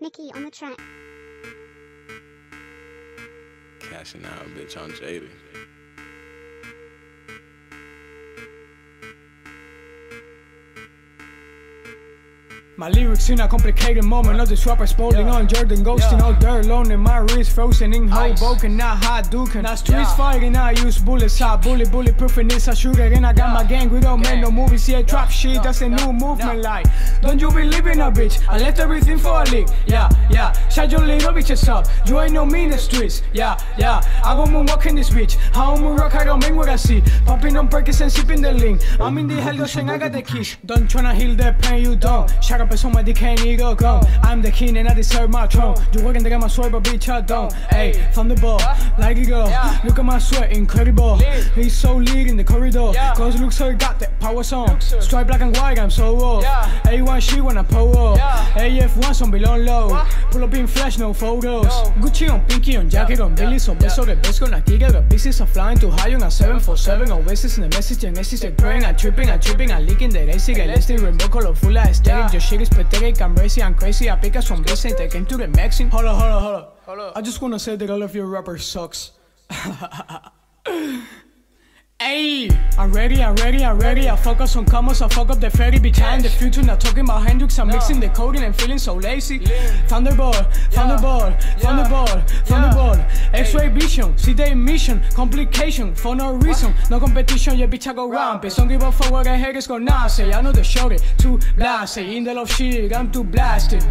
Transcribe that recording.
Nikki on the track. Cashing out, bitch, on Jada. My lyrics in a complicated moment of this rapper spalding yeah. on Jordan ghosting yeah. all dirt alone in my wrist frozen in Hoboken not hot duking not streets yeah. fighting I use bullets hot bullet bulletproof and this a shooter and I got my gang we don't make no movies yet trap shit that's a new movement like don't you believe in a bitch? I left everything for a leak. Yeah yeah. Shut your little bitches up. You ain't no me in the streets. Yeah yeah. I go moonwalk in this bitch. How rock I don't mean what I see. Popping on perkins and sipping the link I'm in the hell and I got the keys don't tryna heal the pain you don't. Shut up up on my dick can't go I'm the king and I deserve my throne You working to get my sword but bitch I don't Hey, thunderbolt, like it go Look at my sweat, incredible. He's so lead in the corridor. Cause looks so he got that power song. Stripe black and white, I'm so old A1 shit when I pull up. AF1 on below low. Pull up in flash, no photos. Gucci on pinky on jacket on Billy Son beso de best con la giga The pieces are flying too high on a 747 Oasis in the message and message they praying I'm tripping, I'm tripping, I'm leaking the AC Que el este rainbow color full aesthetic Your shit niggas pathetic, I'm racy, I'm crazy, I pick up some bass and they came to the maxing. Hold up, hold up, hold up. Hold up. I just wanna say that all of your rappers sucks. Hey, I'm ready, I'm ready, I'm ready. I focus on commas, I fuck up the ferry behind the future. Not talking about Hendrix, I'm mixing the coding and feeling so lazy. Thunderbolt, Thunderbolt, Thunderbolt, Thunderbolt. X-ray vision, see the emission, complication for no reason. No competition, yeah, bitch, I go rampant. Don't give a fuck what the is gonna say. I know the shorty, too blasted. In the love shit, I'm too blasted.